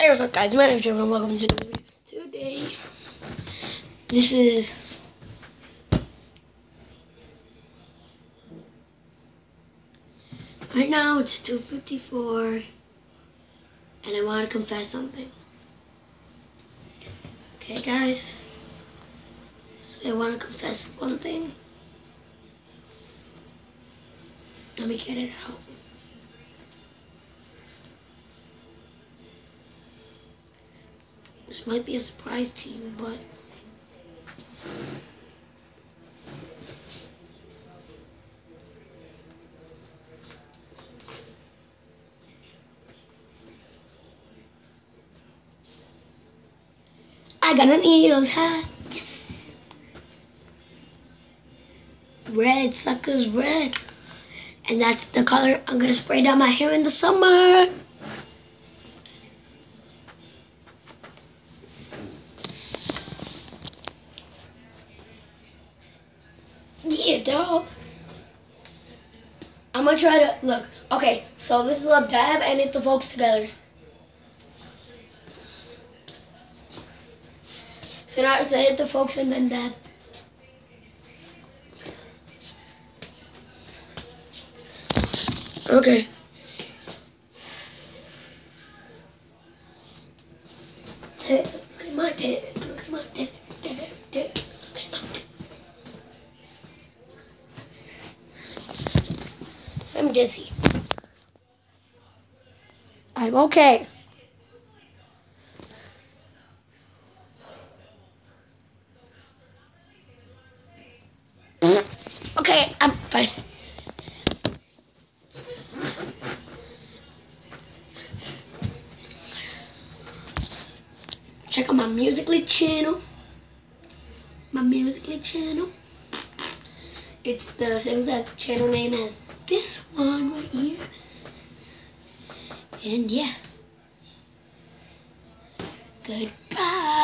Hey, what's up, guys? My name is Trevor, and welcome to video. Today, this is right now. It's two fifty four, and I want to confess something. Okay, guys. So I want to confess one thing. Let me get it out. This might be a surprise to you, but I got an Eagles hat. Yes. Red, suckers, red. And that's the color I'm gonna spray down my hair in the summer. Yeah, dog. I'm gonna try to look. Okay, so this is a dab and hit the folks together. So now it's to hit the folks and then dab. Okay. Look at my dab. Look at my dab. Dab, dab. Look at my dab. I'm dizzy. I'm okay. Okay, I'm fine. Check out my Musical.ly channel. My Musical.ly channel. It's the same exact channel name as this one right here. And yeah. Goodbye.